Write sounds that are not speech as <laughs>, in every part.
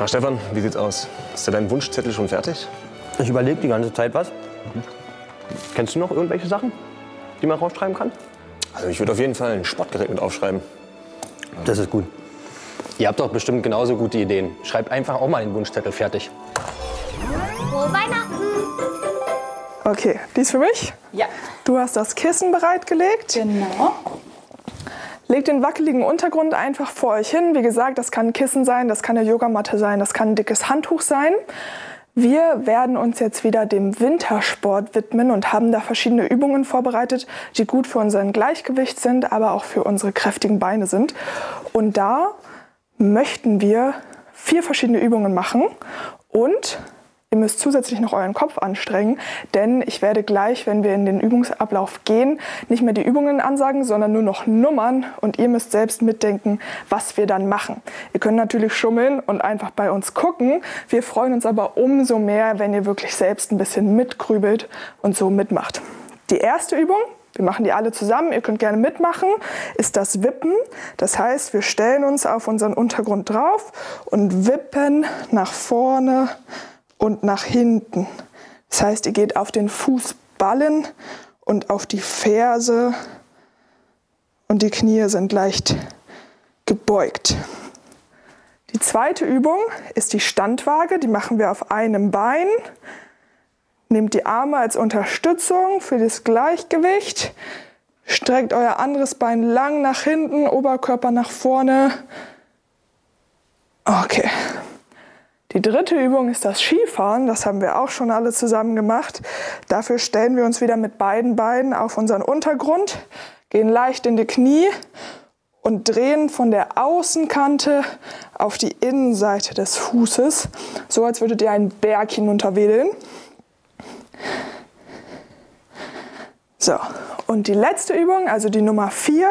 Na Stefan, wie sieht's aus? Ist dein Wunschzettel schon fertig? Ich überlege die ganze Zeit was. Kennst du noch irgendwelche Sachen, die man rausschreiben kann? Also ich würde auf jeden Fall ein Sportgerät mit aufschreiben. Das ist gut. Ihr habt doch bestimmt genauso gute Ideen. Schreibt einfach auch mal den Wunschzettel fertig. Frohe Weihnachten! Okay, dies für mich. Ja. Du hast das Kissen bereitgelegt. Genau. Legt den wackeligen Untergrund einfach vor euch hin. Wie gesagt, das kann ein Kissen sein, das kann eine Yogamatte sein, das kann ein dickes Handtuch sein. Wir werden uns jetzt wieder dem Wintersport widmen und haben da verschiedene Übungen vorbereitet, die gut für unseren Gleichgewicht sind, aber auch für unsere kräftigen Beine sind. Und da möchten wir vier verschiedene Übungen machen und Ihr müsst zusätzlich noch euren Kopf anstrengen, denn ich werde gleich, wenn wir in den Übungsablauf gehen, nicht mehr die Übungen ansagen, sondern nur noch Nummern und ihr müsst selbst mitdenken, was wir dann machen. Ihr könnt natürlich schummeln und einfach bei uns gucken. Wir freuen uns aber umso mehr, wenn ihr wirklich selbst ein bisschen mitgrübelt und so mitmacht. Die erste Übung, wir machen die alle zusammen, ihr könnt gerne mitmachen, ist das Wippen. Das heißt, wir stellen uns auf unseren Untergrund drauf und wippen nach vorne und nach hinten. Das heißt, ihr geht auf den Fußballen und auf die Ferse und die Knie sind leicht gebeugt. Die zweite Übung ist die Standwaage. Die machen wir auf einem Bein. Nehmt die Arme als Unterstützung für das Gleichgewicht. Streckt euer anderes Bein lang nach hinten, Oberkörper nach vorne. Okay. Die dritte Übung ist das Skifahren. Das haben wir auch schon alle zusammen gemacht. Dafür stellen wir uns wieder mit beiden Beinen auf unseren Untergrund, gehen leicht in die Knie und drehen von der Außenkante auf die Innenseite des Fußes, so als würdet ihr einen Berg hinunterwedeln. So, und die letzte Übung, also die Nummer 4,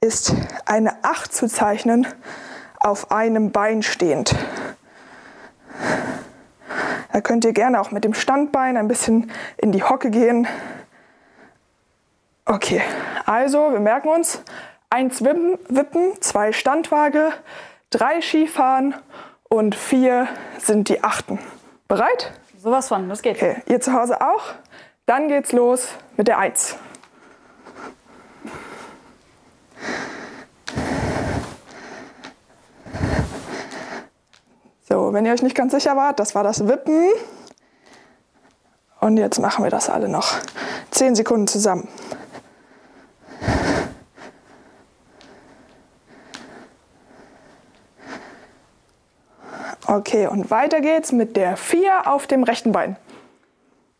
ist eine 8 zu zeichnen auf einem Bein stehend. Da könnt ihr gerne auch mit dem Standbein ein bisschen in die Hocke gehen. Okay, also wir merken uns, eins Wippen, Wippen zwei Standwaage, drei Skifahren und vier sind die Achten. Bereit? Sowas von, das geht. Okay, ihr zu Hause auch? Dann geht's los mit der Eins. So, wenn ihr euch nicht ganz sicher wart, das war das Wippen. Und jetzt machen wir das alle noch 10 Sekunden zusammen. Okay, und weiter geht's mit der 4 auf dem rechten Bein.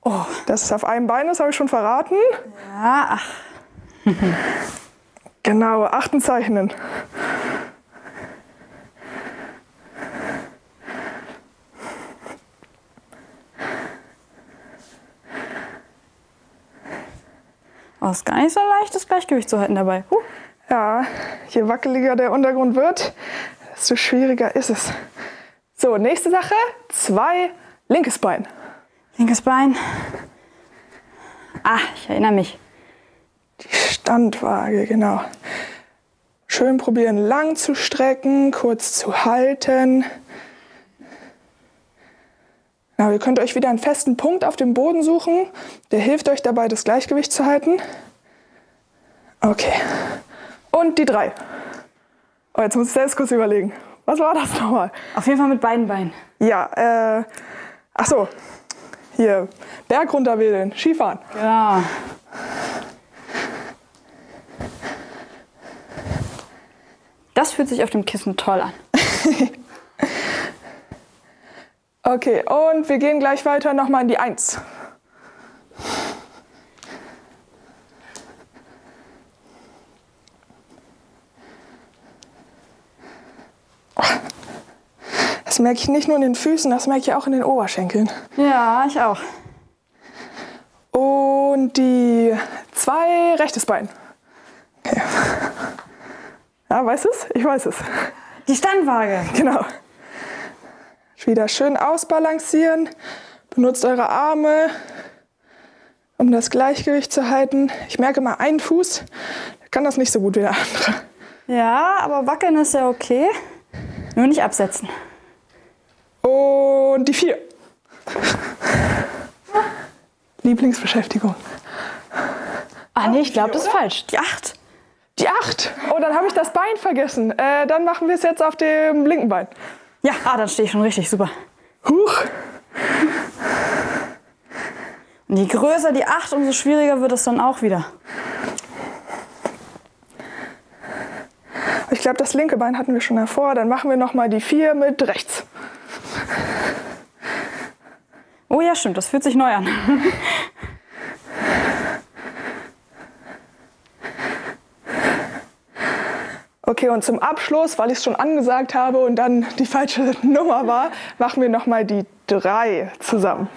Oh, das ist auf einem Bein, das habe ich schon verraten. Ja. Genau, achten zeichnen. Oh, ist gar nicht so leicht, das Gleichgewicht zu halten dabei. Huh. Ja, je wackeliger der Untergrund wird, desto schwieriger ist es. So, nächste Sache. Zwei, linkes Bein. Linkes Bein. Ah, ich erinnere mich. Die Standwaage, genau. Schön probieren, lang zu strecken, kurz zu halten. Genau, ihr könnt euch wieder einen festen Punkt auf dem Boden suchen. Der hilft euch dabei, das Gleichgewicht zu halten. Okay. Und die drei. Oh, jetzt muss ich selbst kurz überlegen. Was war das nochmal? Auf jeden Fall mit beiden Beinen. Ja, äh, ach so. Hier, Berg runterwedeln, Skifahren. Genau. Das fühlt sich auf dem Kissen toll an. <laughs> Okay, und wir gehen gleich weiter nochmal in die Eins. Das merke ich nicht nur in den Füßen, das merke ich auch in den Oberschenkeln. Ja, ich auch. Und die zwei rechtes Bein. Okay. Ja, weißt du es? Ich weiß es. Die Standwaage. Genau. Wieder schön ausbalancieren. Benutzt eure Arme, um das Gleichgewicht zu halten. Ich merke mal, ein Fuß kann das nicht so gut wie der andere. Ja, aber wackeln ist ja okay. Nur nicht absetzen. Und die vier. Lieblingsbeschäftigung. Ah, nee, ich glaube, das ist falsch. Die acht. Die acht. Oh, dann habe ich das Bein vergessen. Äh, dann machen wir es jetzt auf dem linken Bein. Ja, ah, dann stehe ich schon richtig. Super. Huch. Und je größer die acht, umso schwieriger wird es dann auch wieder. Ich glaube, das linke Bein hatten wir schon davor. Dann machen wir noch mal die vier mit rechts. Oh ja, stimmt, das fühlt sich neu an. <laughs> Okay, und zum Abschluss, weil ich es schon angesagt habe und dann die falsche <laughs> Nummer war, machen wir noch mal die drei zusammen.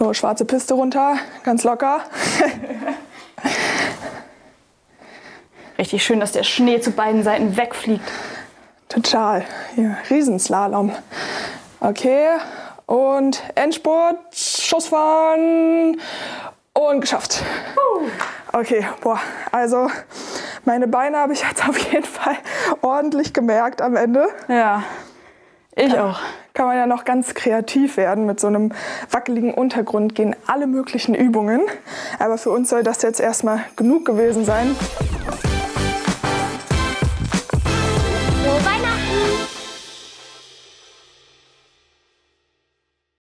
So, schwarze Piste runter, ganz locker. <laughs> Richtig schön, dass der Schnee zu beiden Seiten wegfliegt. Total. Hier, Riesenslalom. Okay, und Endspurt, Schussfahren und geschafft. Okay, boah, also meine Beine habe ich jetzt auf jeden Fall ordentlich gemerkt am Ende. Ja, ich auch. Kann man ja noch ganz kreativ werden. Mit so einem wackeligen Untergrund gehen alle möglichen Übungen. Aber für uns soll das jetzt erstmal genug gewesen sein.